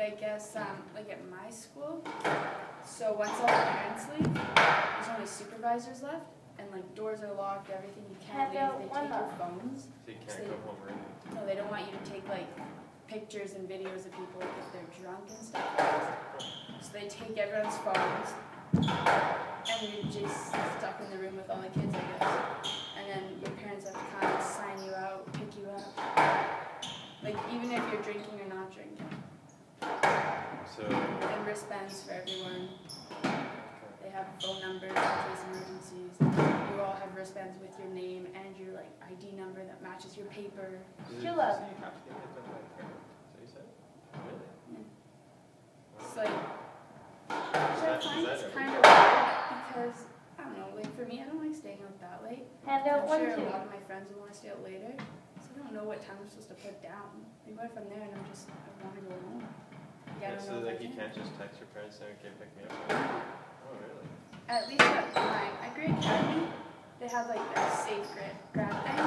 And I guess, um, like at my school, so once all the parents leave, there's only supervisors left, and like doors are locked, everything, you can't Have leave, they take your phones. So you can't go home early. No, they don't want you to take like pictures and videos of people like, if they're drunk and stuff. So they take everyone's phones, and you're just stuck in the room with all the kids, I guess. And then your parents have to come and sign you out, pick you up. Like even if you're drinking or not drinking. So, And wristbands for everyone. They have phone numbers in case emergencies. You all have wristbands with your name and your like ID number that matches your paper. is it, you say you have to get it done by parents? So you said? Really? It's like, which I find that is every- kind of weird because I don't know. Like for me, I don't like staying out that late. Handout I'm one, sure a lot of my friends will want to stay out later, so I don't know what time I'm supposed to put down. Like what if I'm there and I'm just I want to go home? Yeah, so if like you can. can't just text your parents saying, okay, pick me up. Oh, really? At least at my at Great Academy, they have like a safe grad grad thing,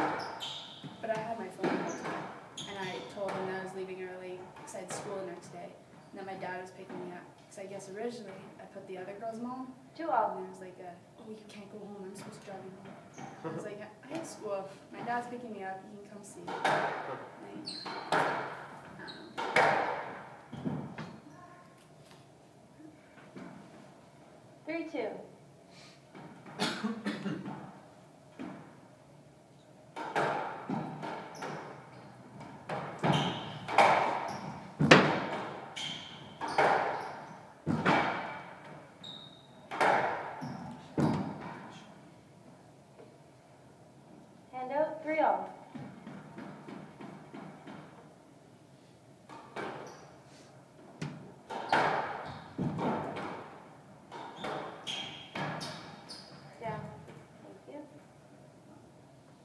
but I had my phone the whole time, and I told them that I was leaving early because I had school the next day, and that my dad was picking me up. Because I guess originally I put the other girl's mom, Two all. and there was like a, oh you can't go home, I'm supposed to drive you home. I was like, I had school, my dad's picking me up, you can come see. Like, I don't know. Three, two. Handout three all. Down. Thank you.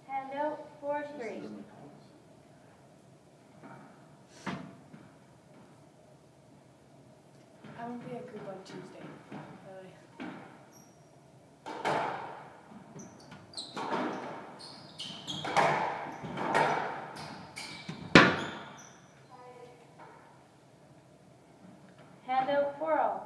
Handout four, three. I won't be at group on Tuesday. Handout four all.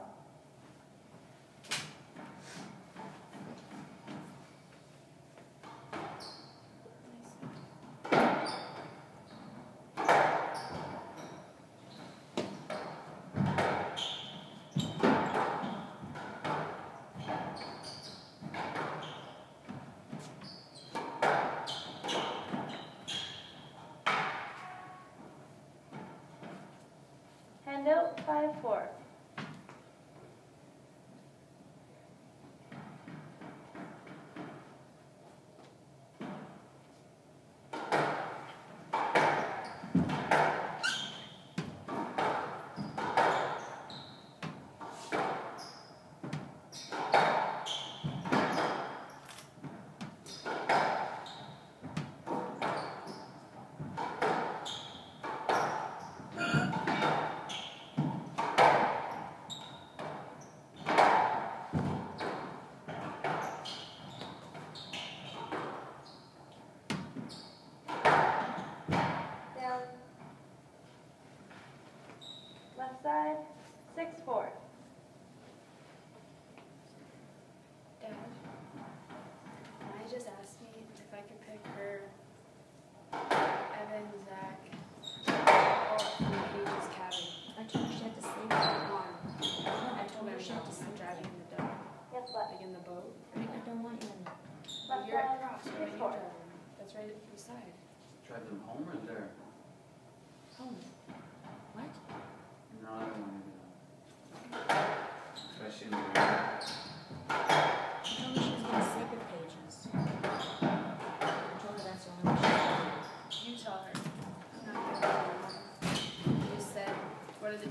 Handout five, four. Down. Left side, six, four. Dad, I just asked me if I could pick her, Evan, Zach, oh, or from Paige's cabin. I told her she had to sleep. Mom, I I told her she had to sleep driving in the dark, Yes, left. like in the boat. I don't want you in there. Left You're side, across, why six, are you four. driving? That's right beside. Drive them home or there? Home. What? No, I don't want to do that. Especially in the winter. I told her she was gonna sleep with Paige's. I told her that's the only way she's gonna do. You tell her. I'm not gonna tell her. You said, what are the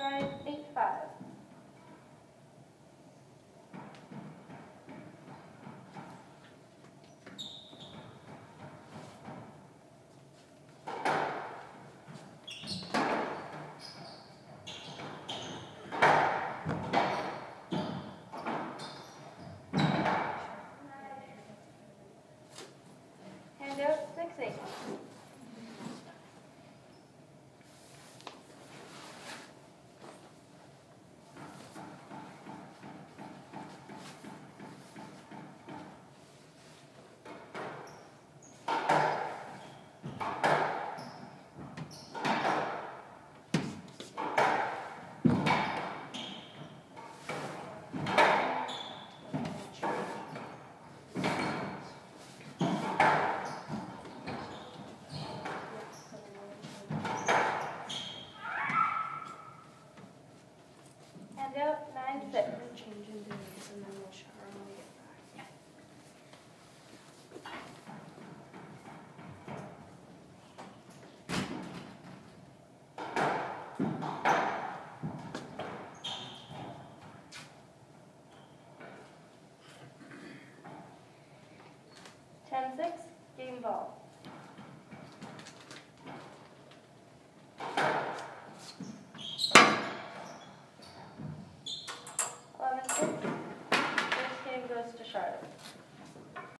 left